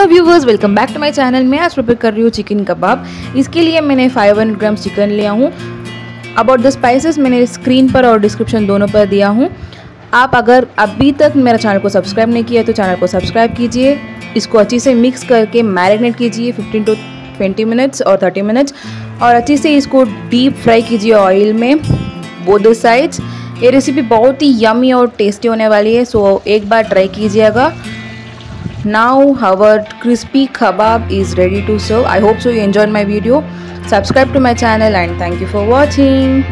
Hello viewers welcome back to my channel मैं आज prepare कर रही हूँ चिकन कबाब इसके लिए मैंने 500 ग्राम चिकन लिया हूँ. अबाउट द स्पाइसेस मैंने स्क्रीन पर और डिस्क्रिप्शन दोनों पर दिया हूँ. आप अगर अभी तक मेरा चैनल को सब्सक्राइब नहीं किया तो चैनल को सब्सक्राइब कीजिए. इसको अच्छी से मिक्स करके मैरिनेट कीजिए 15 टू 20 मिनट्स और 30 मिनट्स और अच्छी से इसको डीप फ्राई कीजिए ऑयल में बोथ साइड्स ये रेसिपी बहुत ही यमी और टेस्टी होने वाली है सो एक बार ट्राई कीजिएगा. Now our crispy kebab is ready to serve. I hope so you enjoyed my video. Subscribe to my channel and thank you for watching